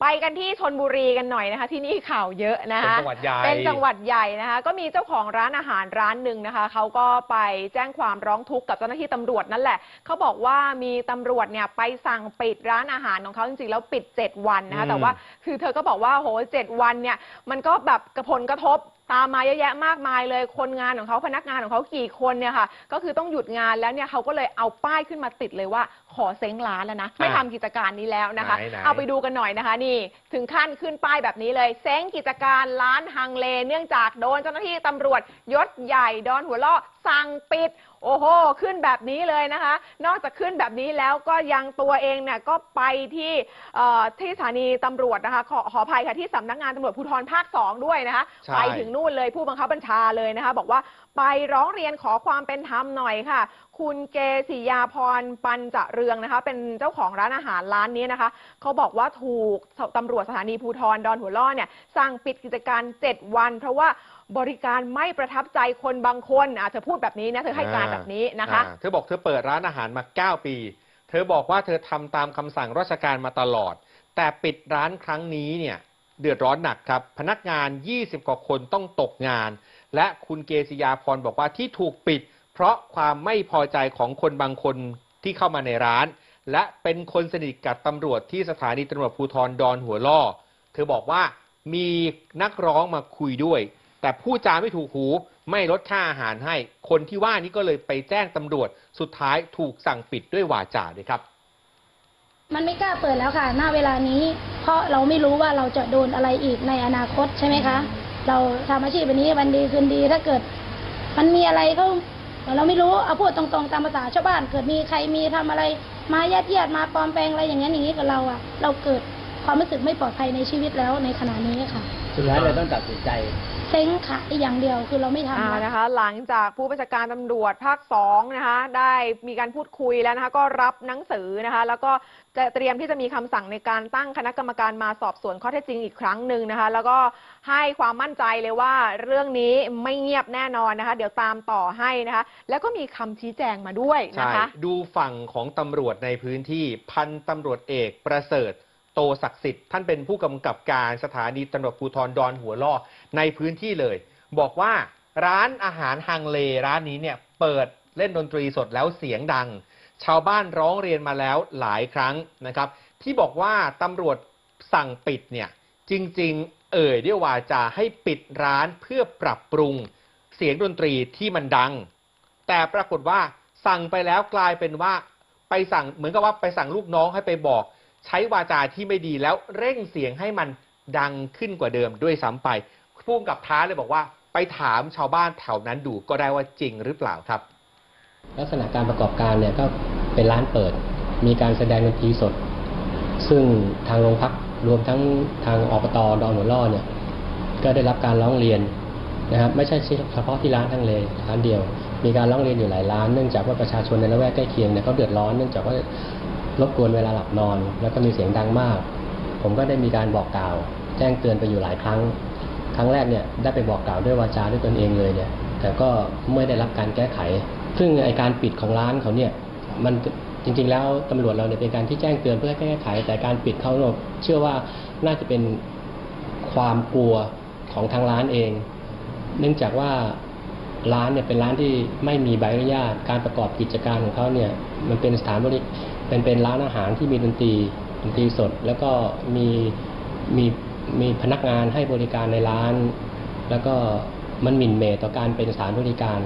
ไปกันที่ชนบุรีกันหน่อยนะคะ ที่นี่ข่าวเยอะนะเป็นคะจังหวัดใหญ่เป็นจังหวัดใหญ่นะคะ ก็มีเจ้าของร้านอาหารร้านหนึ่งนะคะเขาก็ไปแจ้งความร้องทุกข์กับเจ้าหน้าที่ตำรวจนั่นแหละเขาบอกว่ามีตำรวจเนี่ยไปสั่งปิดร้านอาหารของเขาจริงๆแล้วปิด 7 วันนะคะอืมแต่ว่าคือเธอก็บอกว่าโหเจ็ดวันเนี่ยมันก็แบบกระผลกระทบ ตามมาเยอะแยะมากมายเลยคนงานของเขาพนักงานของเขากี่คนเนี่ยค่ะ ก็คือต้องหยุดงานแล้วเนี่ยเขาก็เลยเอาป้ายขึ้นมาติดเลยว่าขอเซ้งร้านแล้วนะไม่ทำกิจการนี้แล้วนะคะ ไหนๆ เอาไปดูกันหน่อยนะคะ นี่ถึงขั้นขึ้นป้ายแบบนี้เลยเซ้งกิจการร้านฮังเล เนื่องจากโดนเจ้าหน้าที่ตำรวจยศใหญ่ดอนหัวล่อ สั่งปิด โอ้โห ขึ้นแบบนี้เลยนะคะ นอกจากขึ้นแบบนี้แล้วก็ยังตัวเองเนี่ยก็ไปที่เอ่อที่สถานีตำรวจนะคะขอขออภัยค่ะที่สำนักงานตำรวจภูธรภาคสองด้วยนะคะใช่ไปถึงนู่นเลยผู้บังคับบัญชาเลยนะคะ บอกว่าไปร้องเรียนขอความเป็นธรรมหน่อยค่ะ คุณเกศิยาพรปัญจเรืองนะคะ เป็นเจ้าของร้านอาหารร้านนี้นะคะ เขาบอกว่าถูกตำรวจสถานีภูธรดอนหัวล่อเนี่ยสั่งปิดกิจการ 7 วัน เพราะว่าบริการไม่ประทับใจคนบางคนอะเธอพูดแบบนี้นะเธอให้การแบบนี้นะคะอ่าเธอบอกเธอเปิดร้านอาหารมา 9 ปี เธอบอกว่าเธอทำตามคำสั่งราชการมาตลอด แต่ปิดร้านครั้งนี้เนี่ยเดือดร้อนหนักครับ พนักงาน 20 กว่าคนต้องตกงาน และคุณเกษยาพรบอกว่าที่ถูกปิด เพราะความไม่พอใจของคนบางคนที่เข้ามาในร้าน และเป็นคนสนิทกับตำรวจที่สถานีตำรวจภูธรดอนหัวล่อ เธอบอกว่ามีนักร้องมาคุยด้วย แต่พูดจาไม่ถูกหูไม่ลดค่าอาหารให้ คนที่ว่านี้ก็เลยไปแจ้งตำรวจ สุดท้ายถูกสั่งปิดด้วยวาจาด้วยครับ มันไม่กล้าเปิดแล้วค่ะหน้าเวลานี้ เพราะเราไม่รู้ว่าเราจะโดนอะไรอีกในอนาคตใช่ไหมคะ เราทำอาชีพแบบนี้วันดีคืนดีถ้าเกิด มันมีอะไรก็เราไม่รู้เอาพูดตรงๆตามภาษาชาวบ้าน เกิดมีใครมีทำอะไรมายัดเยียดมาปลอมแปลงอะไรอย่างนี้นอย่างนี้กับเราอะเราเกิด ความรู้สึกไม่ปลอดภัยในชีวิตแล้วในขณะนี้ค่ะ สุดท้ายเราต้องตัดสินใจ เซ้งค่ะอีกอย่างเดียวคือเราไม่ทำอ่าแล้วนะคะ หลังจากผู้บัญชาการตำรวจภาคสองนะคะได้มีการพูดคุยแล้วนะคะก็รับหนังสือนะคะ แล้วก็จะเตรียมที่จะมีคำสั่งในการตั้งคณะกรรมการมาสอบสวนข้อเท็จจริงอีกครั้งหนึ่งนะคะ แล้วก็ให้ความมั่นใจเลยว่าเรื่องนี้ไม่เงียบแน่นอนนะคะ เดี๋ยวตามต่อให้นะคะ แล้วก็มีคำชี้แจงมาด้วยใช่นะคะ ดูฝั่งของตำรวจในพื้นที่พันตำรวจเอกประเสริฐ โตศักดิ์สิทธิ์ท่านเป็นผู้กำกับการสถานีตำรวจภูธรดอนหัวล่อในพื้นที่เลย บอกว่าร้านอาหารฮังเลร้านนี้เนี่ยเปิดเล่นดนตรีสดแล้วเสียงดัง ชาวบ้านร้องเรียนมาแล้วหลายครั้งนะครับ ที่บอกว่าตำรวจสั่งปิดเนี่ยจริงๆ เอ่ยด้วยวาจาให้ปิดร้านเพื่อปรับปรุงเสียงดนตรีที่มันดัง แต่ปรากฏว่าสั่งไปแล้วกลายเป็นว่าไปสั่งเหมือนกับว่าไปสั่งลูกน้องให้ไปบอก ใช้วาจาที่ไม่ดีแล้วเร่งเสียงให้มันดังขึ้นกว่าเดิมด้วยซ้ำไปผู้กำกับท้าเลยบอกว่าไปถามชาวบ้านแถวนั้นดูก็ได้ว่าจริงหรือเปล่าครับ ลักษณะการประกอบการเนี่ยก็เป็นร้านเปิด มีการแสดงดนตรีสด ซึ่งทางโรงพักรวมทั้งทางอบตดอนหัวล่อเนี่ยก็ได้รับการร้องเรียนนะครับไม่ใช่เฉพาะที่ร้านทั้งเลยร้านเดียว มีการร้องเรียนอยู่หลายร้านเนื่องจากว่าประชาชนในละแวกใกล้เคียงเนี่ยเขาเดือดร้อนเนื่องจากว่า รบกวนเวลาหลับนอน แล้วก็มีเสียงดังมาก ผมก็ได้มีการบอกกล่าว แจ้งเตือนไปอยู่หลายครั้ง ครั้งแรกเนี่ยได้ไปบอกกล่าวด้วยวาจาด้วยตนเองเลยเนี่ย แต่ก็ไม่ได้รับการแก้ไข ซึ่งไอการปิดของร้านเขาเนี่ยมันจริงๆ แล้วตำรวจเราเนี่ยเป็นการที่แจ้งเตือนเพื่อแก้ไข แต่การปิดเขาเนี่ยเชื่อว่าน่าจะเป็นความกลัวของทางร้านเอง เนื่องจากว่า ร้านเนี่ยเป็นร้านที่ไม่มีใบอนุญาต การประกอบกิจการของเขาเนี่ยมันเป็นสถานบริเป็นเป็นร้านอาหารที่มีดนตรีดนตรีสด แล้วก็มีมีมีพนักงานให้บริการในร้าน แล้วก็มันหมิ่นเมต่อการเป็นสถานบริการ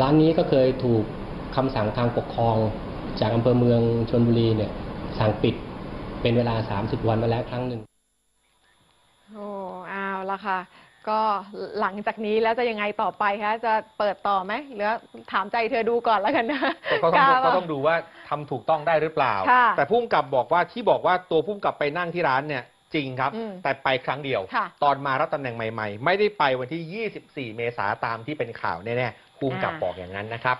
ร้านนี้ก็เคยถูกคำสั่งทางปกครอง จากอำเภอเมืองชนบุรีเนี่ยสั่งปิดเป็นเวลา 30 วันมาแล้วครั้งหนึ่งโอ้เอาละค่ะ ก็หลังจากนี้แล้วจะยังไงต่อไปคะจะเปิดต่อไหมหรือถามใจเธอดูก่อนแล้วกันนะก็ต้องล้าก็เปล่าต้องดูว่าทำถูกต้องได้หรือเปล่าค่ะแต่ผู้กำกับบอกว่าที่บอกว่าตัวผู้กำกับไปนั่งที่ร้านเนี่ยจริงครับอืมแต่ไปครั้งเดียวค่ะตอนมารับตำแหน่งใหม่ๆ ไม่ได้ไปวันที่ 24 เมษาตามที่เป็นข่าวแน่ๆผู้กำกับอ่าบอกอย่างนั้นนะครับ